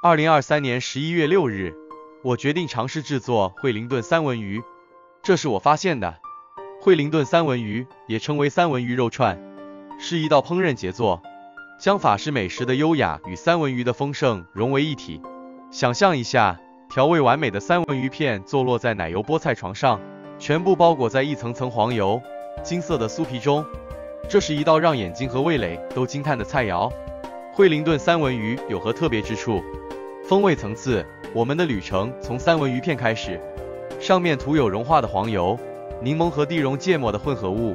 二零二三年十一月六日，我决定尝试制作惠灵顿三文鱼。这是我发现的。惠灵顿三文鱼也称为三文鱼肉串，是一道烹饪杰作，将法式美食的优雅与三文鱼的丰盛融为一体。想象一下，调味完美的三文鱼片坐落在奶油菠菜床上，全部包裹在一层层黄油、金色的酥皮中。这是一道让眼睛和味蕾都惊叹的菜肴。惠灵顿三文鱼有何特别之处？风味层次，我们的旅程从三文鱼片开始，上面涂有融化的黄油、柠檬和地溶芥末的混合物。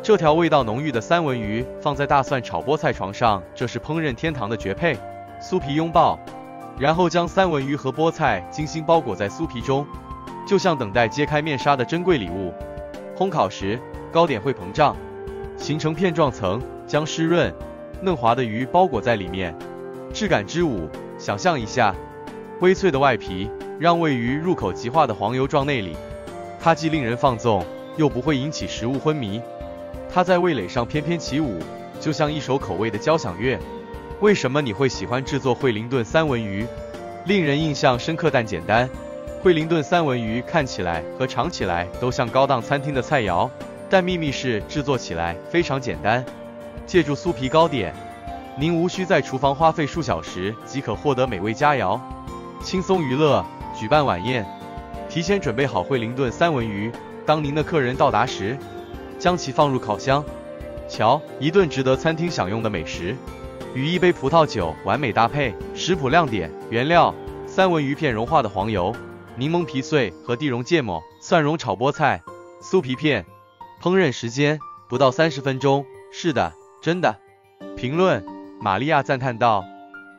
这条味道浓郁的三文鱼放在大蒜炒菠菜床上，这是烹饪天堂的绝配。酥皮拥抱，然后将三文鱼和菠菜精心包裹在酥皮中，就像等待揭开面纱的珍贵礼物。烘烤时，糕点会膨胀，形成片状层，将湿润。嫩滑的鱼包裹在里面，质感之舞。想象一下，微脆的外皮让位于入口即化的黄油状内里，它既令人放纵，又不会引起食物昏迷。它在味蕾上翩翩起舞，就像一首口味的交响乐。为什么你会喜欢制作惠灵顿三文鱼？令人印象深刻但简单。惠灵顿三文鱼看起来和尝起来都像高档餐厅的菜肴，但秘密是制作起来非常简单。借助酥皮糕点，您无需在厨房花费数小时即可获得美味佳肴。轻松娱乐，举办晚宴，提前准备好惠灵顿三文鱼。当您的客人到达时，将其放入烤箱。瞧，一顿值得餐厅享用的美食，与一杯葡萄酒完美搭配。食谱亮点：原料：三文鱼片、融化的黄油、柠檬皮碎和地溶芥末、蒜蓉炒菠菜、酥皮片。烹饪时间不到三十分钟。是的。真的，评论，玛利亚赞叹道：“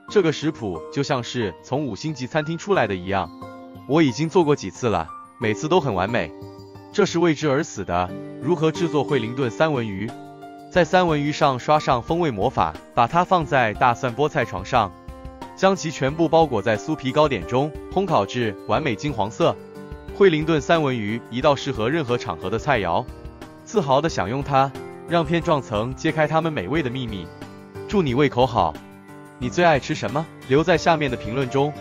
这个食谱就像是从五星级餐厅出来的一样。我已经做过几次了，每次都很完美。这是为之而死的。如何制作惠灵顿三文鱼？在三文鱼上刷上风味魔法，把它放在大蒜菠菜床上，将其全部包裹在酥皮糕点中，烘烤至完美金黄色。惠灵顿三文鱼，一道适合任何场合的菜肴，自豪地享用它。”让片状层揭开它们美味的秘密。祝你胃口好！你最爱吃什么？留在下面的评论中。